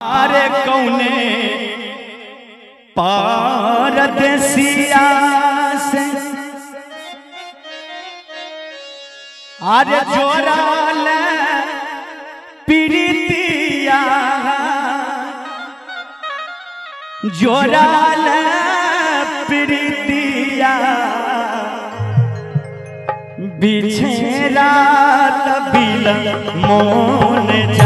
अरे कौने? पारदेसिया से अरे जोराल पीड़ितिया जोराल पीड़ितिया बिछे रात बिल मोन जा।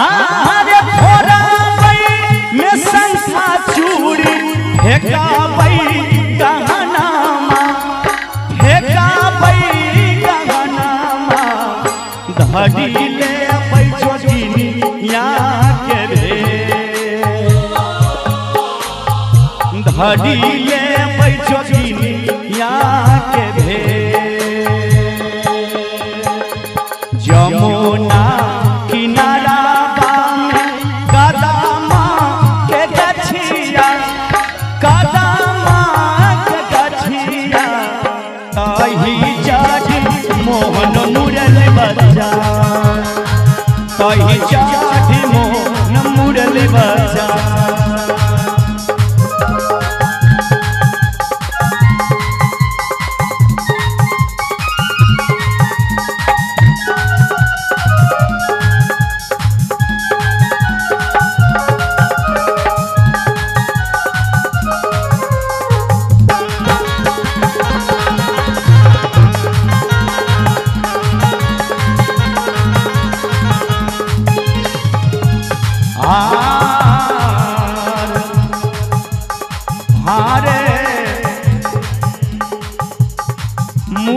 अरे भोरावई में संखा चूड़ी। फेंकावई गहनामा फेंकावई गहनामा, धड़ी ले पैसो दिनिया के रे। धड़ी ले बच्चा कही जाडी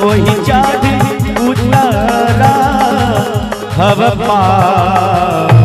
तरफ़ चाँद उतारा हवा पार